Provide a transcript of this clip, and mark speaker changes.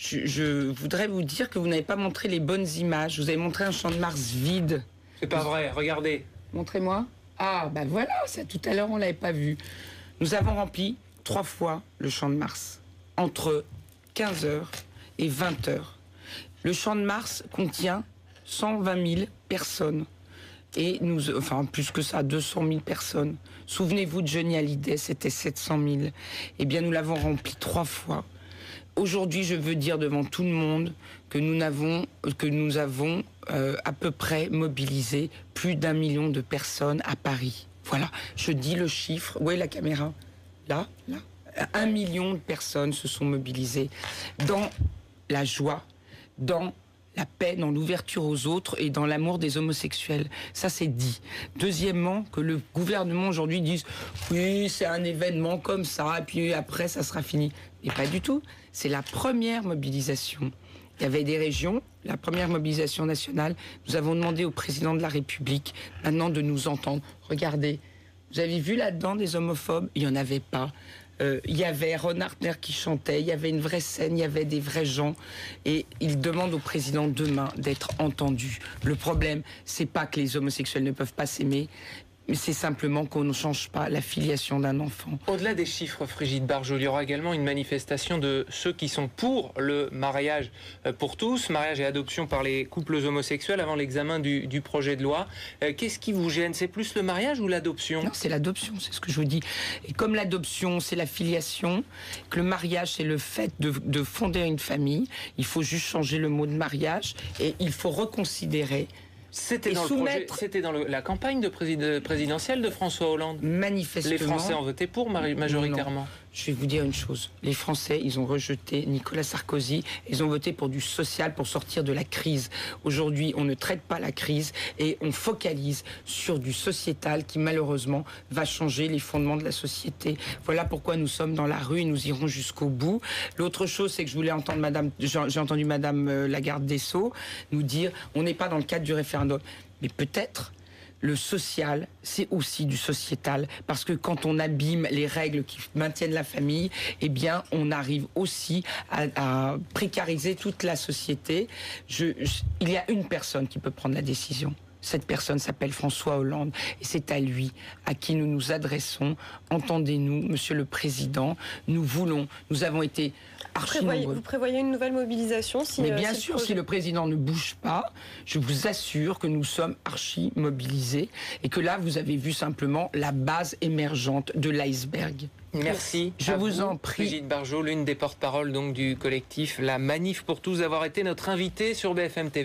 Speaker 1: je, je voudrais vous dire que vous n'avez pas montré les bonnes images. Vous avez montré un champ de Mars vide.
Speaker 2: C'est pas vrai, regardez.
Speaker 1: Montrez-moi. Ah, ben voilà, ça tout à l'heure on l'avait pas vu. Nous avons rempli trois fois le champ de Mars, entre 15h et 20h. Le champ de Mars contient 120 000 personnes. Et nous, enfin, plus que ça, 200 000 personnes. Souvenez-vous de Johnny Hallyday, c'était 700 000. Eh bien, nous l'avons rempli trois fois. Aujourd'hui, je veux dire devant tout le monde que nous n'avons, que nous avons euh, à peu près mobilisé plus d'un million de personnes à Paris. Voilà, je dis le chiffre. Où est la caméra? Là, là. Un million de personnes se sont mobilisées dans la joie, dans la paix, dans l'ouverture aux autres et dans l'amour des homosexuels. Ça, c'est dit. Deuxièmement, que le gouvernement aujourd'hui dise oui, c'est un événement comme ça, et puis après, ça sera fini. Mais pas du tout. C'est la première mobilisation. Il y avait des régions, la première mobilisation nationale. Nous avons demandé au président de la République maintenant de nous entendre. Regardez, vous avez vu là-dedans des homophobes? Il n'y en avait pas. Euh, il y avait Ron Hartner qui chantait, il y avait une vraie scène, il y avait des vrais gens. Et il demande au président demain d'être entendu. Le problème, c'est pas que les homosexuels ne peuvent pas s'aimer, mais c'est simplement qu'on ne change pas la filiation d'un enfant.
Speaker 2: Au-delà des chiffres, Frigide Barjot, il y aura également une manifestation de ceux qui sont pour le mariage euh, pour tous, mariage et adoption par les couples homosexuels avant l'examen du, du, projet de loi. Euh, qu'est-ce qui vous gêne? C'est plus le mariage ou l'adoption?
Speaker 1: Non, c'est l'adoption, c'est ce que je vous dis. Et comme l'adoption, c'est la filiation, que le mariage, c'est le fait de, de fonder une famille, il faut juste changer le mot de mariage et il faut reconsidérer
Speaker 2: c'était dans, soumettre... c'était dans le, la campagne de présid présidentielle de François Hollande.
Speaker 1: Manifestement.
Speaker 2: Les Français ont voté pour majoritairement.
Speaker 1: Non. Je vais vous dire une chose. Les Français, ils ont rejeté Nicolas Sarkozy. Ils ont voté pour du social pour sortir de la crise. Aujourd'hui, on ne traite pas la crise et on focalise sur du sociétal qui malheureusement va changer les fondements de la société. Voilà pourquoi nous sommes dans la rue et nous irons jusqu'au bout. L'autre chose, c'est que je voulais entendre Madame, j'ai entendu Madame euh, la garde des Sceaux nous dire, on n'est pas dans le cadre du référendum. Mais peut-être le social, c'est aussi du sociétal, parce que quand on abîme les règles qui maintiennent la famille, eh bien, on arrive aussi à, précariser toute la société. Il y a une personne qui peut prendre la décision. Cette personne s'appelle François Hollande et c'est à lui à qui nous nous adressons. Entendez-nous, Monsieur le Président, nous voulons, nous avons été archi
Speaker 3: vous prévoyez, vous prévoyez une nouvelle mobilisation si
Speaker 1: Mais bien si sûr, si le président ne bouge pas, je vous assure que nous sommes archi mobilisés et que là, vous avez vu simplement la base émergente de l'iceberg.
Speaker 2: Merci.
Speaker 1: Je vous, vous, en prie.
Speaker 2: Brigitte Barjot, l'une des porte-paroles donc du collectif La Manif pour tous, d'avoir été notre invitée sur BFM TV.